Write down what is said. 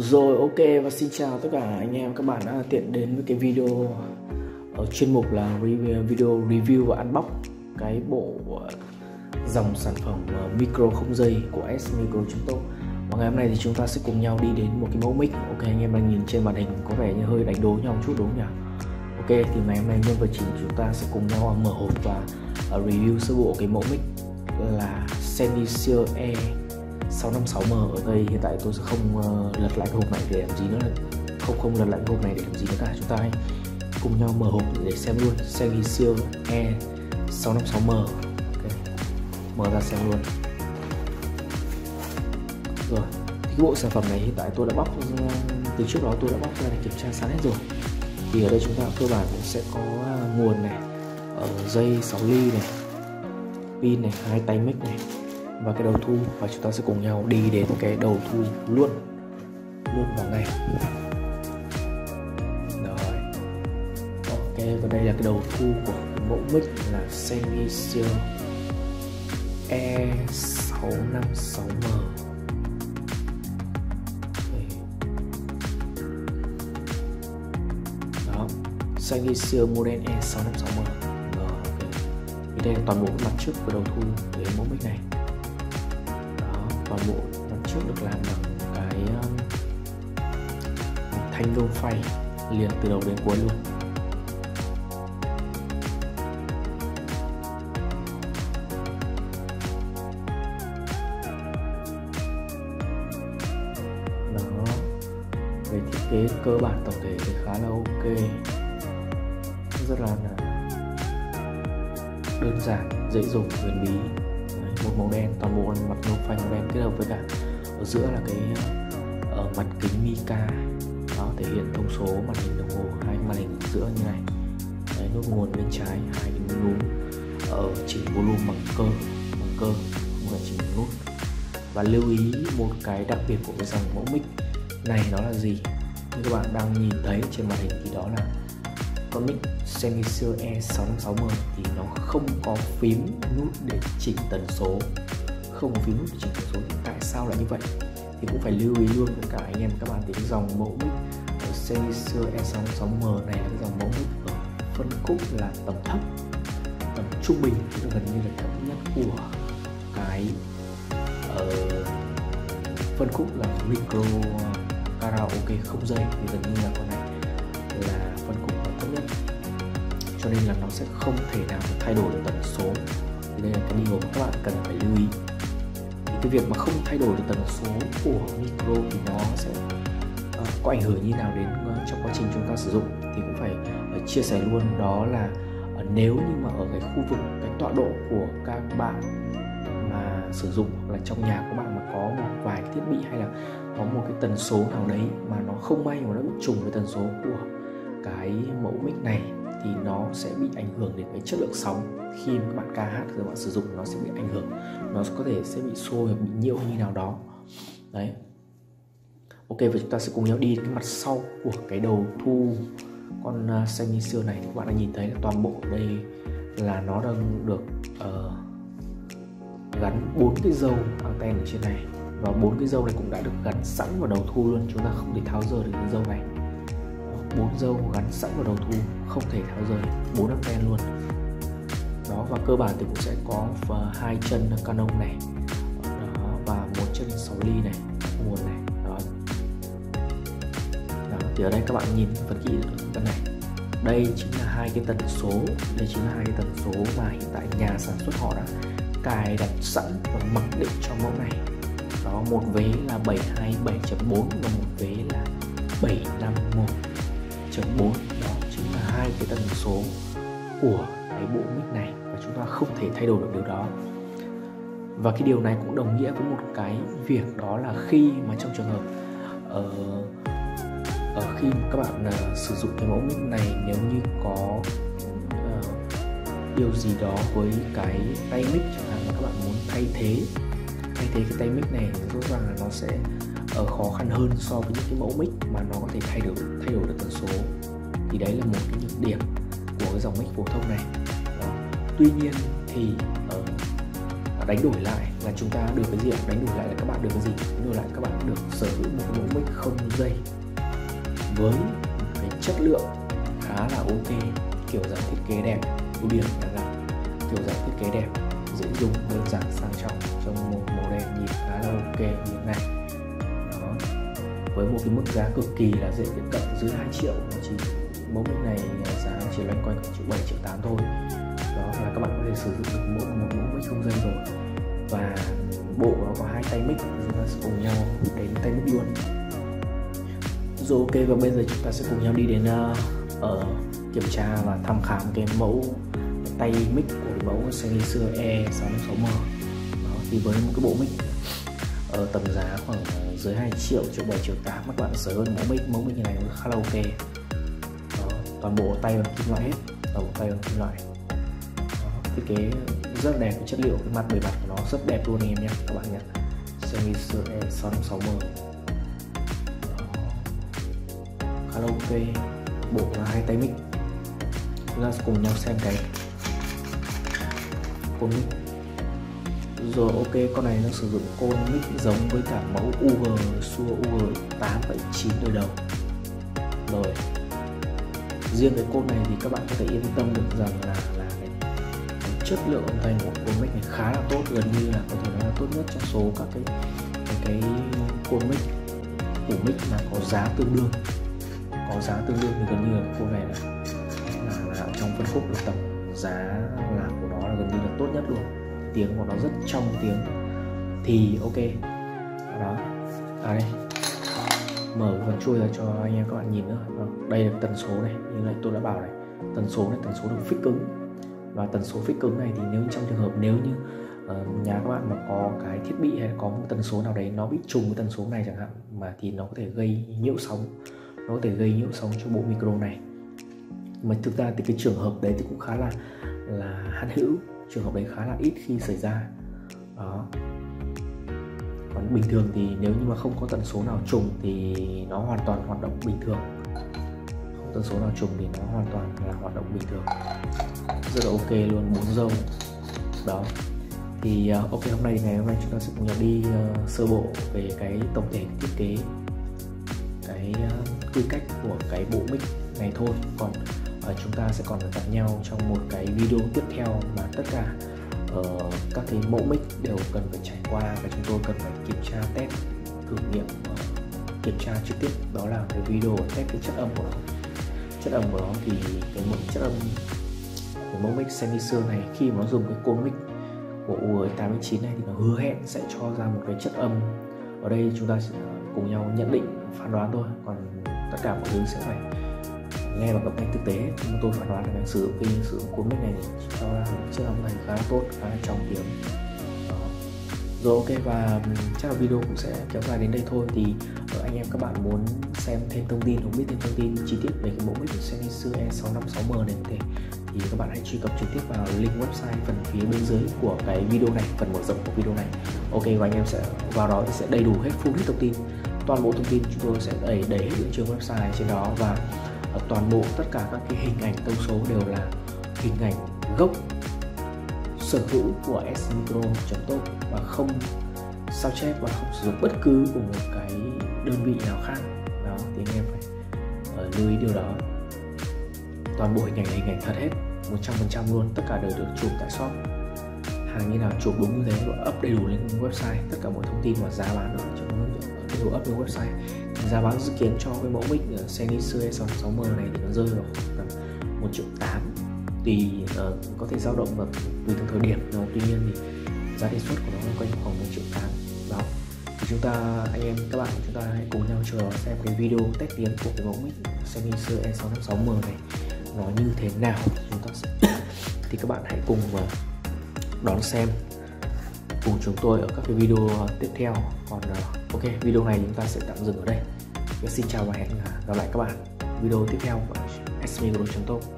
Rồi, ok, và xin chào tất cả anh em, các bạn đã tiện đến với cái video ở chuyên mục là video review và unbox cái bộ ờ, dòng sản phẩm ờ, micro không dây của S Micro chúng tôi. Và ngày hôm nay thì chúng ta sẽ cùng nhau đi đến một cái mẫu mic. Ok, anh em đang nhìn trên màn hình có vẻ như hơi đánh đố nhau một chút đúng không nhỉ? Ok, thì ngày hôm nay nhân vật chính chúng ta sẽ cùng nhau mở hộp và review sơ bộ cái mẫu mic là Sennheiser E 656M ở đây hiện tại tôi sẽ không uh, lật lại cái hộp này để làm gì nữa. Không không lật lại cái hộp này để làm gì nữa cả. Chúng ta hãy cùng nhau mở hộp để xem luôn Sennheiser E 656M okay. mở ra xem luôn. Rồi thì cái bộ sản phẩm này hiện tại tôi đã bóc ừ, từ trước đó tôi đã bóc ra để kiểm tra sẵn hết rồi. Thì ở đây chúng ta cơ bản cũng sẽ có à, nguồn này ở dây 6 ly này pin này hai tay mic này và cái đầu thu. Và chúng ta sẽ cùng nhau đi đến cái đầu thu luôn luôn vào ngày. Rồi. Ok, và đây là cái đầu thu của mẫu mic là Sennheiser E656M đó. Sennheiser model E656M rồi okay. thì đây là toàn bộ mặt trước của đầu thu của mẫu mic này bộ mặt trước được làm bằng cái um, thanh đôn phay liền từ đầu đến cuối luôn. Đó. Về thiết kế cơ bản tổng thể thì khá là ok. Rất là đơn giản dễ dùng huyền bí một màu đen toàn bộ mặt nâu phanh màu đen kết hợp với cả ở giữa là cái uh, mặt kính mica đó thể hiện thông số màn hình đồng hồ hai màn hình ở giữa như này. Đấy nút nguồn bên trái hai cái núm ở ờ, chỉnh volume bằng cơ bằng cơ không phải chỉnh nút. Và lưu ý một cái đặc biệt của cái dòng mẫu mic này nó là gì? Như các bạn đang nhìn thấy trên màn hình thì đó là con mic Sennheiser E660 thì nó không có phím nút để chỉnh tần số. Không có phím nút để chỉnh tần số thì tại sao lại như vậy? Thì cũng phải lưu ý luôn với cả anh em các bạn thì cái dòng mẫu mic của Sennheiser E660M này là cái dòng mẫu mic ở phân khúc là tầm thấp tầm trung bình thì gần như là thấp nhất của cái uh, phân khúc là micro ờ, karaoke không dây. Thì gần như là con này là phân khúc cho nên là nó sẽ không thể nào thay đổi được tần số. Thì đây là cái điều mà các bạn cần phải lưu ý thì cái việc mà không thay đổi được tần số của micro thì nó sẽ uh, có ảnh hưởng như nào đến uh, trong quá trình chúng ta sử dụng thì cũng phải uh, chia sẻ luôn. Đó là uh, nếu như mà ở cái khu vực cái tọa độ của các bạn mà sử dụng hoặc là trong nhà của bạn mà có một vài thiết bị hay là có một cái tần số nào đấy mà nó không may mà nó bị trùng với tần số của cái mẫu mic này thì nó sẽ bị ảnh hưởng đến cái chất lượng sóng. Khi các bạn ca hát các bạn sử dụng nó sẽ bị ảnh hưởng. Nó có thể sẽ bị sôi hoặc bị nhiễu như nào đó. Đấy. Ok và chúng ta sẽ cùng nhau đi cái mặt sau của cái đầu thu con à, xanh như xưa này. Thì các bạn đã nhìn thấy là toàn bộ ở đây là nó đang được uh, gắn bốn cái dâu anten ở trên này. Và bốn cái dâu này cũng đã được gắn sẵn vào đầu thu luôn. Chúng ta không thể tháo rời được cái dâu này bốn dâu gắn sẵn vào đầu thu không thể tháo rời bốn anten luôn. Đó và cơ bản thì cũng sẽ có ờ, hai chân Canon này đó, và một chân 6 ly này nguồn này đó. đó thì ở đây các bạn nhìn phần kỹ cái này. Đây chính là hai cái tần số đây chính là hai cái tần số mà hiện tại nhà sản xuất họ đã cài đặt sẵn và mặc định cho mẫu này. Đó một vế là 727.4 và một vế là 751 4 đó chính là hai cái tần số của cái bộ mic này và chúng ta không thể thay đổi được điều đó. Và cái điều này cũng đồng nghĩa với một cái việc đó là khi mà trong trường hợp ở uh, uh, khi các bạn uh, sử dụng cái mẫu mic này nếu như có uh, điều gì đó với cái tay mic chẳng hạn mà các bạn muốn thay thế thay thế cái tay mic này rõ ràng là nó sẽ ở khó khăn hơn so với những cái mẫu mic mà nó có thể thay đổi thay đổi được tần số. Thì đấy là một cái nhược điểm của cái dòng mic phổ thông này. Đó. tuy nhiên thì uh, đánh đổi lại là chúng ta được cái gì đánh đổi lại là các bạn được cái gì? Đánh đổi lại các bạn được sở hữu một cái mẫu mic không dây với cái chất lượng khá là ok kiểu dáng thiết kế đẹp. Ưu điểm là là kiểu dáng thiết kế đẹp dễ dùng đơn giản sang trọng trong một màu đen nhìn khá là ok như thế này với một cái mức giá cực kỳ là dễ tiếp cận dưới 2 triệu. Nó chỉ mẫu mic này giá chỉ loanh quanh triệu 7 triệu 8 thôi. Đó là các bạn có thể sử dụng được mỗi một mẫu mic không dây rồi. Và bộ nó có hai tay mic chúng ta sẽ cùng nhau đến tay mic luôn. Rồi ok và bây giờ chúng ta sẽ cùng nhau đi đến uh, ở kiểm tra và thăm khám cái mẫu tay mic của mẫu Sennheiser E656M đó, thì với một cái bộ mic ở tầm giá khoảng dưới 2 triệu triệu 7 triệu 8 các bạn sở hữu mẫu mic mẫu mic như này khá là ok đó, toàn bộ tay bằng kim loại hết toàn bộ tay bằng kim loại. Đó, thiết kế rất đẹp chất liệu cái mặt bề mặt của nó rất đẹp luôn anh em nhé các bạn nhé. Sony E656M khá là ok bộ là hai tay mic. Chúng ta cùng nhau xem cái côn mic rồi ok con này nó sử dụng côn mic giống với cả mẫu UG Sua UG 8 và 9 đời đầu. Rồi riêng cái côn này thì các bạn có thể yên tâm được rằng là là cái, cái chất lượng âm thanh của côn mic này khá là tốt gần như là có thể nói là tốt nhất trong số các cái cái, cái côn mic của mic mà có giá tương đương. Có giá tương đương thì gần như là côn này là là, là trong phân khúc được tầm giá là của nó là gần như là tốt nhất luôn tiếng của nó rất trong tiếng. Thì ok. Đó. À đây. Mở phần chui ra cho anh em các bạn nhìn nữa. Đây là tần số này. Như lại tôi đã bảo này. Tần số này tần số được phích cứng. Và tần số phích cứng này thì nếu trong trường hợp nếu như uh, nhà các bạn mà có cái thiết bị hay có một tần số nào đấy nó bị trùng với tần số này chẳng hạn mà thì nó có thể gây nhiễu sóng. Nó có thể gây nhiễu sóng cho bộ micro này. Mà thực ra thì cái trường hợp đấy thì cũng khá là là hạn hữu trường hợp đấy khá là ít khi xảy ra. Đó. Còn bình thường thì nếu như mà không có tần số nào trùng thì nó hoàn toàn hoạt động bình thường. Không tần số nào trùng thì nó hoàn toàn là hoạt động bình thường. Rất là ok luôn bốn dâu. Đó. Thì uh, ok hôm nay ngày hôm nay chúng ta sẽ cùng nhau đi uh, sơ bộ về cái tổng thể thiết kế cái à, uh, quy cách của cái bộ mic này thôi. Còn và chúng ta sẽ còn gặp nhau trong một cái video tiếp theo mà tất cả uh, các cái mẫu mic đều cần phải trải qua và chúng tôi cần phải kiểm tra test thử nghiệm uh, kiểm tra trực tiếp. Đó là cái video test cái chất âm của nó. Chất âm của nó thì cái một chất âm của mẫu mic Sennheiser này khi mà nó dùng cái côn mic của U89 này thì nó hứa hẹn sẽ cho ra một cái chất âm. Ở đây chúng ta sẽ cùng nhau nhận định phán đoán thôi còn tất cả mọi thứ sẽ phải nghe và âm thanh thực tế nhưng tôi phán đoán là sử dụng cái sử dụng cuốn mic này cho ra chất này khá là tốt, khá là trong tiếng đó. rồi, ok, và chắc là video cũng sẽ kéo dài đến đây thôi. Thì ờ, anh em các bạn muốn xem thêm thông tin hoặc biết thêm thông tin chi tiết về cái mẫu mic của Sennheiser E656M này thì thì các bạn hãy truy cập trực tiếp vào link website phần phía bên dưới của cái video này, phần mở rộng của video này. Ok, và anh em sẽ, vào đó thì sẽ đầy đủ hết full hết thông tin. Toàn bộ thông tin chúng tôi sẽ đẩy đẩy hết trường website trên đó. Và Ờ, toàn bộ tất cả các cái hình ảnh tông số đều là hình ảnh gốc sở hữu của S Micro tốt và không sao chép và không sử dụng bất cứ của một cái đơn vị nào khác. Đó thì anh em phải uh, lưu ý điều đó. Toàn bộ hình ảnh là hình ảnh thật hết 100% luôn tất cả đều được chụp tại shop. Hàng như nào chụp đúng như thế và up đầy đủ lên website. Tất cả mọi thông tin và giá bán nữa cho ờ, đầy up lên website giá bán dự kiến cho cái mẫu mic ờ, Sennheiser E660M này thì nó rơi vào khoảng tầm 1 triệu 8 tùy uh, có thể dao động vào tùy từng thời điểm. Nhưng tuy nhiên thì giá đề xuất của nó quanh khoảng 1 triệu 8 đó. Thì chúng ta anh em các bạn chúng ta hãy cùng nhau chờ xem cái video test tiếng của cái mẫu mic Sennheiser E660M này nó như thế nào. Chúng ta sẽ thì các bạn hãy cùng ờ, đón xem cùng chúng tôi ở các cái video tiếp theo. Còn ok video này chúng ta sẽ tạm dừng ở đây và xin chào và hẹn gặp lại các bạn video tiếp theo của Smigro.top